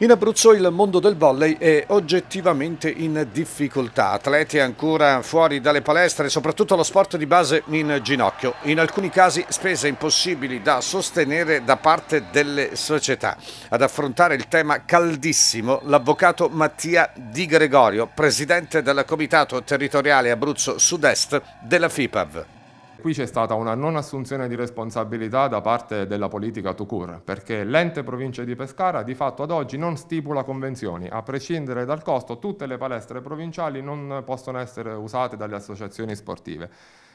In Abruzzo il mondo del volley è oggettivamente in difficoltà, atleti ancora fuori dalle palestre, soprattutto lo sport di base in ginocchio, in alcuni casi spese impossibili da sostenere da parte delle società. Ad affrontare il tema caldissimo l'avvocato Mattia Di Gregorio, presidente del Comitato Territoriale Abruzzo Sud-Est della FIPAV. Qui c'è stata una non assunzione di responsabilità da parte della politica Tucur, perché l'ente provincia di Pescara di fatto ad oggi non stipula convenzioni. A prescindere dal costo, tutte le palestre provinciali non possono essere usate dalle associazioni sportive.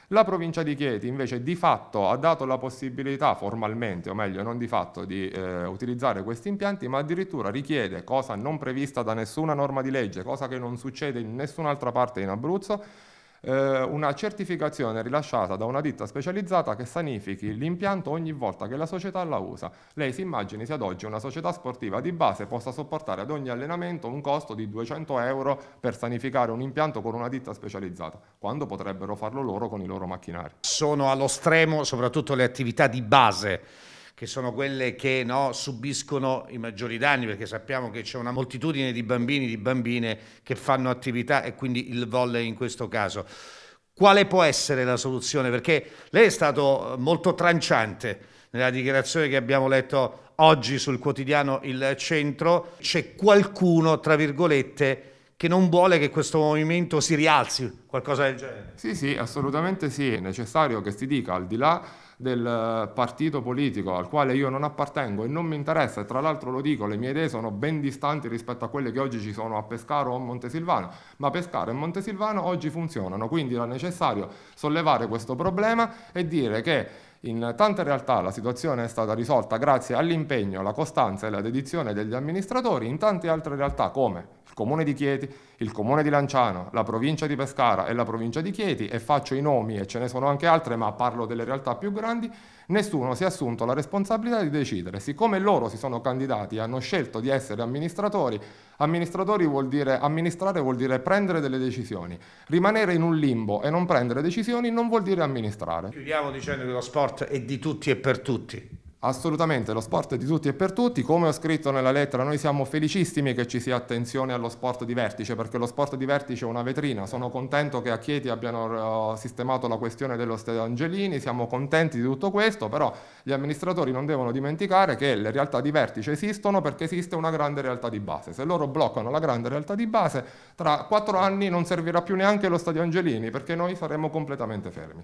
La provincia di Chieti invece di fatto ha dato la possibilità formalmente, o meglio non di fatto, di eh, utilizzare questi impianti, ma addirittura richiede, cosa non prevista da nessuna norma di legge, cosa che non succede in nessun'altra parte in Abruzzo, eh, una certificazione rilasciata da una ditta specializzata che sanifichi l'impianto ogni volta che la società la usa. Lei si immagini se ad oggi una società sportiva di base possa sopportare ad ogni allenamento un costo di 200 euro per sanificare un impianto con una ditta specializzata, quando potrebbero farlo loro con i loro macchinari. Sono allo stremo soprattutto le attività di base che sono quelle che no, subiscono i maggiori danni, perché sappiamo che c'è una moltitudine di bambini e di bambine che fanno attività e quindi il volley in questo caso. Quale può essere la soluzione? Perché lei è stato molto tranciante nella dichiarazione che abbiamo letto oggi sul quotidiano Il Centro. C'è qualcuno, tra virgolette, che non vuole che questo movimento si rialzi, qualcosa del genere. Sì, sì, assolutamente sì, è necessario che si dica al di là del partito politico al quale io non appartengo e non mi interessa e tra l'altro lo dico, le mie idee sono ben distanti rispetto a quelle che oggi ci sono a Pescaro o a Montesilvano, ma Pescaro e Montesilvano oggi funzionano, quindi è necessario sollevare questo problema e dire che in tante realtà la situazione è stata risolta grazie all'impegno, alla costanza e alla dedizione degli amministratori, in tante altre realtà come il Comune di Chieti, il Comune di Lanciano, la provincia di Pescara e la provincia di Chieti, e faccio i nomi e ce ne sono anche altre, ma parlo delle realtà più grandi, nessuno si è assunto la responsabilità di decidere. Siccome loro si sono candidati e hanno scelto di essere amministratori, amministratori vuol dire, amministrare vuol dire prendere delle decisioni. Rimanere in un limbo e non prendere decisioni non vuol dire amministrare. Chiudiamo dicendo che lo sport è di tutti e per tutti. Assolutamente, lo sport è di tutti e per tutti, come ho scritto nella lettera noi siamo felicissimi che ci sia attenzione allo sport di vertice perché lo sport di vertice è una vetrina, sono contento che a Chieti abbiano uh, sistemato la questione dello Stadio Angelini, siamo contenti di tutto questo, però gli amministratori non devono dimenticare che le realtà di vertice esistono perché esiste una grande realtà di base, se loro bloccano la grande realtà di base tra quattro anni non servirà più neanche lo Stadio Angelini perché noi saremo completamente fermi.